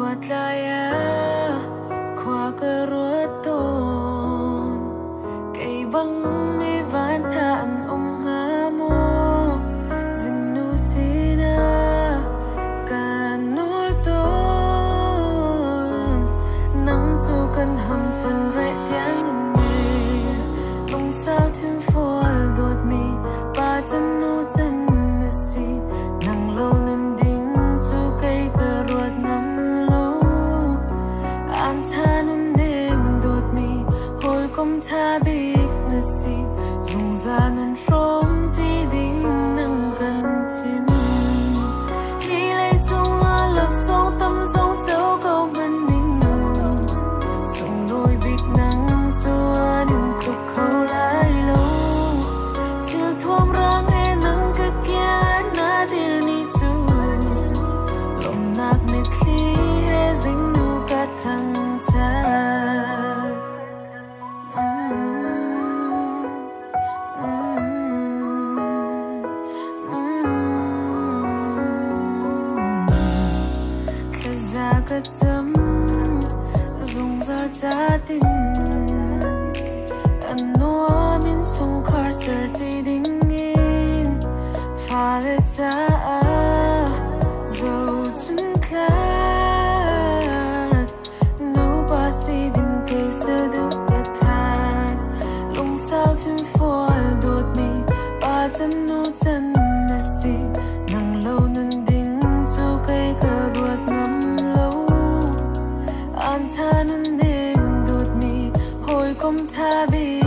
Kuatlaya kwa karuaton Kay bang ivantaan om nga mo Sinusina kanulton Nang tukan hamton right yang in me Bong sao tim for unterwegs, Nessie, Susanen schon. Tla ka cham Zung zal cha tin An noa min chung khar ser ti ding in Fa le cha a Zo chun tlat Nu ba si din kay sa duk ka tan Long sao tim fall dot mi Ba chan nu chan na si come kumtabi